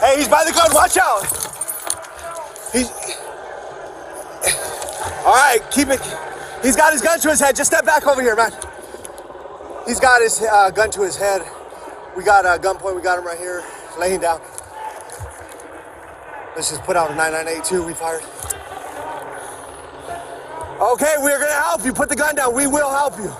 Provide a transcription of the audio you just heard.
Hey, he's by the gun. Watch out. He's. All right, keep it. He's got his gun to his head. Just step back over here, man. He's got his uh, gun to his head. We got a uh, gunpoint. We got him right here, laying down. Let's just put out a 9982 we fired. Okay, we're gonna help you. Put the gun down. We will help you.